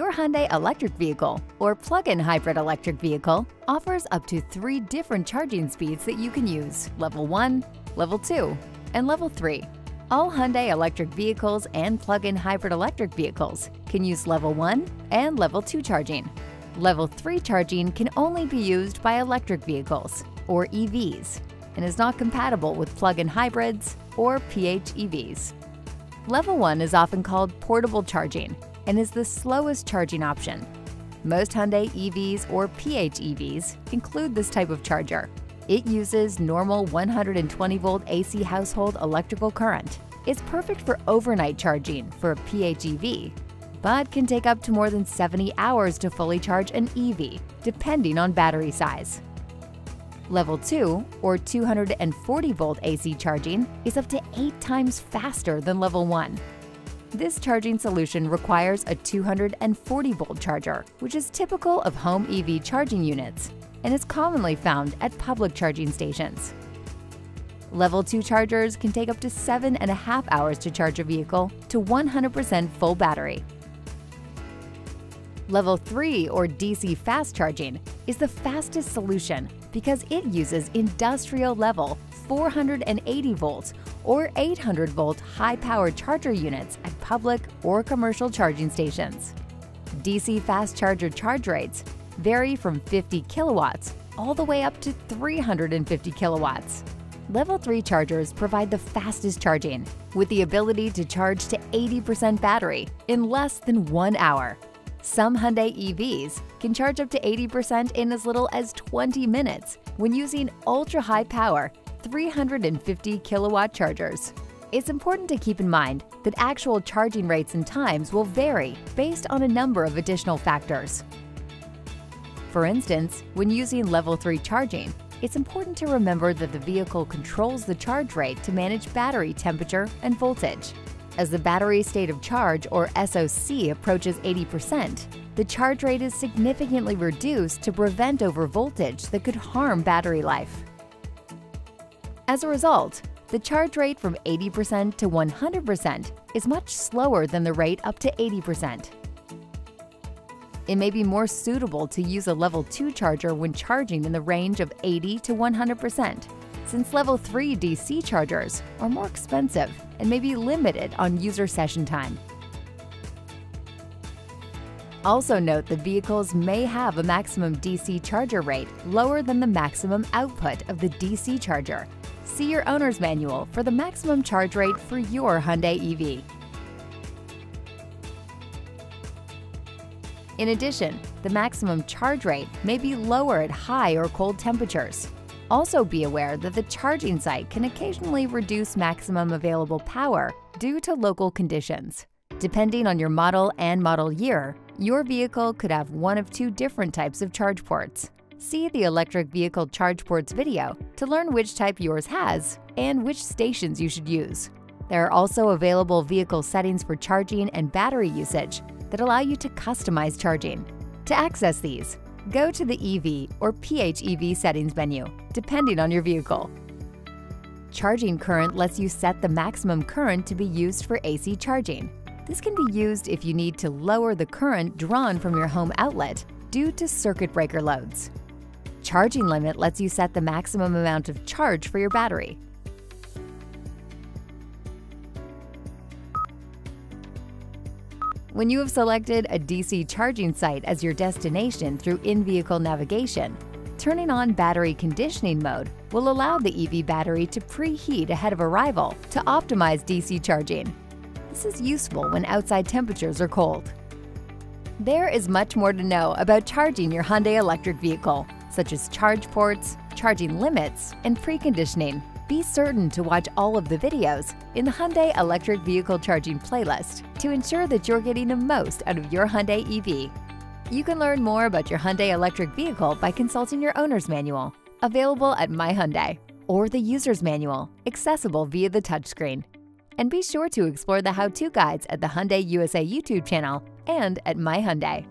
Hyundai electric vehicle or plug-in hybrid electric vehicle offers up to three different charging speeds that you can use, level 1, level 2, and level 3. All Hyundai electric vehicles and plug-in hybrid electric vehicles can use level 1 and level 2 charging. Level 3 charging can only be used by electric vehicles, or EVs, and is not compatible with plug-in hybrids or PHEVs. Level 1 is often called portable charging and is the slowest charging option. Most Hyundai EVs or PHEVs include this type of charger, it uses normal 120 volt AC household electrical current. It's perfect for overnight charging for a PHEV, but can take up to more than 70 hours to fully charge an EV, depending on battery size. Level 2, or 240 volt AC charging, is up to 8 times faster than Level 1. This charging solution requires a 240 volt charger, which is typical of home EV charging units and is commonly found at public charging stations. Level 2 chargers can take up to 7.5 hours to charge a vehicle to 100% full battery. Level 3 or DC fast charging is the fastest solution because it uses industrial level 480 volts or 800 volt high powered charger units at public or commercial charging stations. DC fast charger charge rates vary from 50 kilowatts all the way up to 350 kilowatts. Level 3 chargers provide the fastest charging, with the ability to charge to 80% battery in less than one hour. Some Hyundai EVs can charge up to 80% in as little as 20 minutes when using ultra-high power 350 kilowatt chargers. It's important to keep in mind that actual charging rates and times will vary based on a number of additional factors, for instance, when using level 3 charging, it's important to remember that the vehicle controls the charge rate to manage battery temperature and voltage. As the battery state of charge, or SOC, approaches 80%, the charge rate is significantly reduced to prevent overvoltage that could harm battery life. As a result, the charge rate from 80% to 100% is much slower than the rate up to 80%. It may be more suitable to use a level 2 charger when charging in the range of 80 to 100%, since level 3 DC chargers are more expensive and may be limited on user session time. Also note that vehicles may have a maximum DC charger rate lower than the maximum output of the DC charger. See your owner's manual for the maximum charge rate for your Hyundai EV. In addition, the maximum charge rate may be lower at high or cold temperatures. Also be aware that the charging site can occasionally reduce maximum available power due to local conditions. Depending on your model and model year, your vehicle could have one of two different types of charge ports. See the electric vehicle charge ports video to learn which type yours has and which stations you should use. There are also available vehicle settings for charging and battery usage, that allow you to customize charging. To access these, go to the EV or PHEV settings menu, depending on your vehicle. Charging current lets you set the maximum current to be used for AC charging. This can be used if you need to lower the current drawn from your home outlet due to circuit breaker loads. Charging limit lets you set the maximum amount of charge for your battery. When you have selected a DC charging site as your destination through in-vehicle navigation, turning on battery conditioning mode will allow the EV battery to preheat ahead of arrival to optimize DC charging. This is useful when outside temperatures are cold. There is much more to know about charging your Hyundai electric vehicle, such as charge ports, charging limits, and preconditioning. Be certain to watch all of the videos in the Hyundai Electric Vehicle Charging playlist to ensure that you're getting the most out of your Hyundai EV. You can learn more about your Hyundai electric vehicle by consulting your owner's manual, available at My Hyundai, or the user's manual, accessible via the touchscreen. And be sure to explore the how-to guides at the Hyundai USA YouTube channel and at My Hyundai.